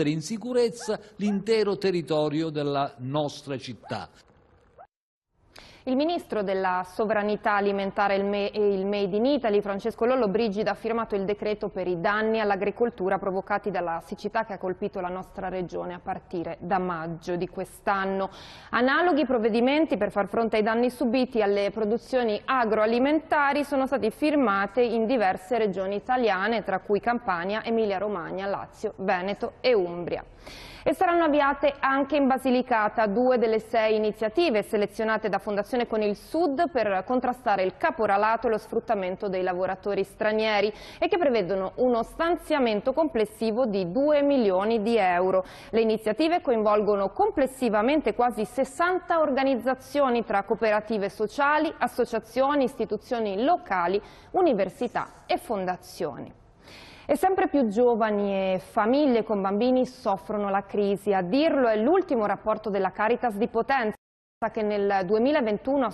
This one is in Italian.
mettere in sicurezza l'intero territorio della nostra città. Il ministro della sovranità alimentare e il Made in Italy, Francesco Lollobrigida, ha firmato il decreto per i danni all'agricoltura provocati dalla siccità che ha colpito la nostra regione a partire da maggio di quest'anno. Analoghi provvedimenti per far fronte ai danni subiti alle produzioni agroalimentari sono stati firmati in diverse regioni italiane, tra cui Campania, Emilia-Romagna, Lazio, Veneto e Umbria. E saranno avviate anche in Basilicata due delle sei iniziative selezionate da Fondazione con il Sud per contrastare il caporalato e lo sfruttamento dei lavoratori stranieri e che prevedono uno stanziamento complessivo di 2 milioni di euro. Le iniziative coinvolgono complessivamente quasi 60 organizzazioni tra cooperative sociali, associazioni, istituzioni locali, università e fondazioni. E sempre più giovani e famiglie con bambini soffrono la crisi. A dirlo è l'ultimo rapporto della Caritas di Potenza che nel 2021 ha